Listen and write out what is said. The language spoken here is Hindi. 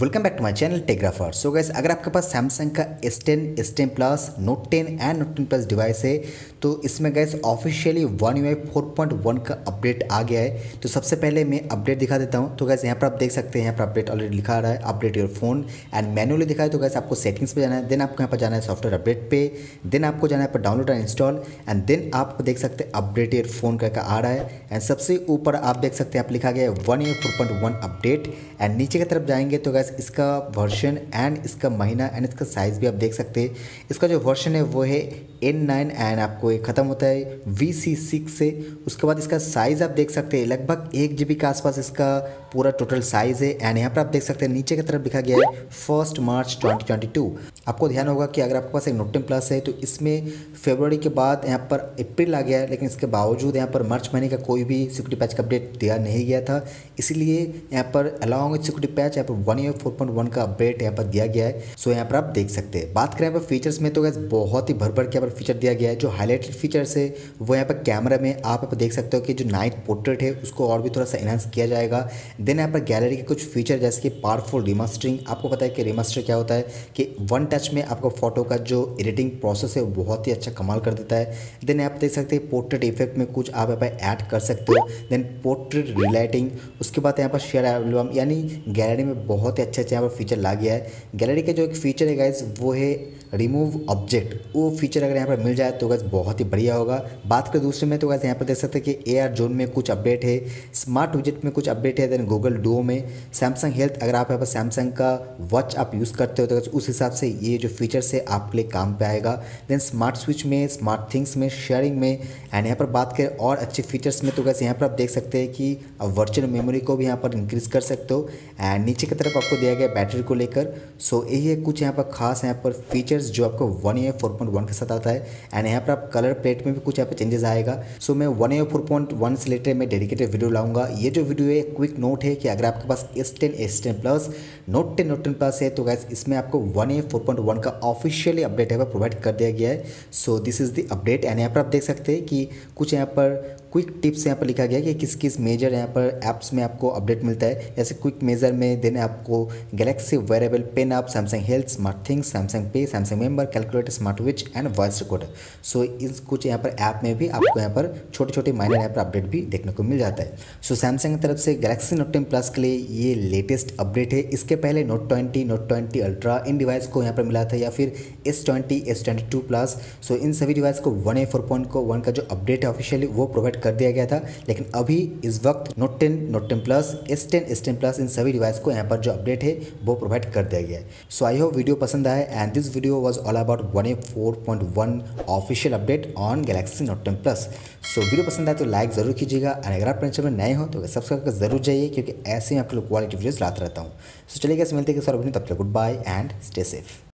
Welcome back to my channel Tegrapher so guys अगर आपके पास सैमसंग का S ten S ten plus note ten and note ten plus device है तो इसमें guys officially one U I four point one का अपडेट आ गया है। तो सबसे पहले मैं अपडेट दिखा देता हूँ। तो गैस यहाँ पर आप देख सकते हैं यहाँ पर अपडेट ऑलरेडी लिखा रहा है। Update your phone and manually दिखा है। तो गैस आपको सेटिंग्स पर जाना है। देन आपको यहाँ पर जाना है सॉफ्टवेयर अपडेट पे। देन आपको जाना है पर download and install and then आप देख सकते हैं अपडेट योर फ़ोन का, का आ रहा है। एंड सबसे ऊपर आप देख सकते हैं आप लिखा गया है one UI four point one update and नीचे की तरफ़ जाएँगे तो गैस इसका वर्जन एंड इसका महीना एंड इसका साइज़ भी आप देख सकते हैं। इसका जो वर्जन है, वो है एन नाइन एंड आपको ये ख़त्म होता है वी सी सिक्स से। उसके बाद इसका साइज़ आप देख सकते हैं, लगभग एक जी बी के आसपास इसका पूरा टोटल साइज़ है। एंड यहाँ पर आप देख सकते हैं, नीचे की तरफ़ लिखा गया है फ़र्स्ट मार्च 2022 आपको ध्यान होगा कि अगर आपके पास एक नोट प्लस है तो इसमें फेबररी के बाद यहाँ पर अप्रैल आ गया है, लेकिन इसके बावजूद यहाँ पर मार्च महीने का कोई भी सिक्योरिटी पैच का अपडेट दिया नहीं गया था। इसलिए यहाँ पर अलॉन्ग विथ सिक्योरिटी पैच यहाँ पर one UI four point one का अपडेट यहाँ पर दिया गया है सो यहाँ पर आप देख सकते हैं बात करें यहाँ पर फीचर्स में तो गैस बहुत ही भर भर के यहाँ पर फीचर दिया गया है जो हाईलाइटेड फीचर्स है वो यहाँ पर कैमरा में आप यहाँ पर देख सकते हो कि जो नाइट पोर्ट्रेट है उसको और भी थोड़ा सा इनहांस किया जाएगा देन यहाँ पर गैलरी के कुछ फीचर जैसे कि पावरफुल रिमास्टरिंग आपको पता है कि रिमास्टर क्या होता है कि वन टच में आपको फ़ोटो का जो एडिटिंग प्रोसेस है बहुत ही अच्छा कमाल कर देता है देन आप देख सकते हैं पोर्ट्रेट इफ़ेक्ट में कुछ आप यहाँ पर ऐड कर सकते हो देन पोर्ट्रेट रिलाइटिंग उसके बाद यहाँ पर शेयर एल्बम यानी गैलरी में बहुत ही अच्छे अच्छे यहाँ पर फीचर ला गया है। गैलरी का जो एक फीचर है गाइज़ वो है रिमूव ऑब्जेक्ट वो फीचर अगर यहाँ पर मिल जाए तो गैस बहुत ही बढ़िया होगा। बात करें दूसरे में तो गैस यहाँ पर देख सकते हैं कि ए आर जोन में कुछ अपडेट है। स्मार्ट विजेट में कुछ अपडेट है देन गूगल डो में। सैमसंग हेल्थ अगर आप यहाँ पर सैमसंग का वॉच आप यूज़ करते हो तो उस हिसाब से ये जो फीचर्स है आपके लिए काम पे आएगा। देन स्मार्ट स्विच में स्मार्ट थिंग्स में शेयरिंग में एंड यहाँ पर बात करें और अच्छे फीचर्स में तो गैस यहाँ पर आप देख सकते हैं कि वर्चुअल मेमोरी को भी यहाँ पर इंक्रीज कर सकते हो। एंड नीचे की तरफ़ आपको दिया गया बैटरी को लेकर। सो यही है कुछ यहाँ पर खास यहाँ पर फीचर्स जो आपको one UI four point one के साथ आता है। एंड यहाँ पर आप कलर प्लेट में भी कुछ यहाँ पर चेंजेस आएगा। सो मैं one UI four point one से रिलेटेड मैं डेडिकेटेड वीडियो लाऊँगा। ये जो वीडियो है क्विक नोट है कि अगर आपके पास S ten S ten plus note ten note ten plus है तो गैस इसमें आपको one UI four point one का ऑफिशियली अपडेट है वो प्रोवाइड कर दिया गया है। So this is the update and यहाँ पर आप देख सकते हैं कि कुछ यहाँ पर क्विक टिप्स यहाँ पर लिखा गया कि किस किस मेजर यहाँ पर ऐप्स में आपको अपडेट मिलता है। जैसे क्विक मेजर में देन आपको गैलेक्सी वेरेबल पेन आप Samsung Health smart things Samsung Pay Samsung member calculator smart switch and voice recorder so इस कुछ यहाँ पर ऐप में भी आपको यहाँ पर छोटे छोटे माइनर यहाँ पर अपडेट भी देखने को मिल जाता है। सो सैमसंग की तरफ़ से गैलेक्सी नोट टेन प्लस के लिए ये लेटेस्ट अपडेट है। इसके पहले note twenty note twenty ultra इन डिवाइस को यहाँ पर मिला था या फिर S twenty S twenty two plus so इन सभी डिवाइस को वन ए फोर पॉइंट को वन का जो अपडेट है ऑफिशियली वो प्रोवाइड कर दिया गया था, लेकिन अभी इस वक्त note ten note ten plus S ten S ten plus इन सभी डिवाइस को यहाँ पर जो अपडेट है, वो प्रोवाइड कर दिया गया है। सो आई होप वीडियो पसंद आए and this video was all about one A four point one official update on Galaxy Note ten plus so video पसंद आए तो लाइक ज़रूर कीजिएगा, और अगर आप चैनल नए हो तो सब्सक्राइब कर ज़रूर जाइए, क्योंकि ऐसे ही आपके लोग क्वालिटी वीडियोज़ लाते रहता हूँ। सो चलिए कैसे मिलते हैं सर अपनी तब तक goodbye and stay safe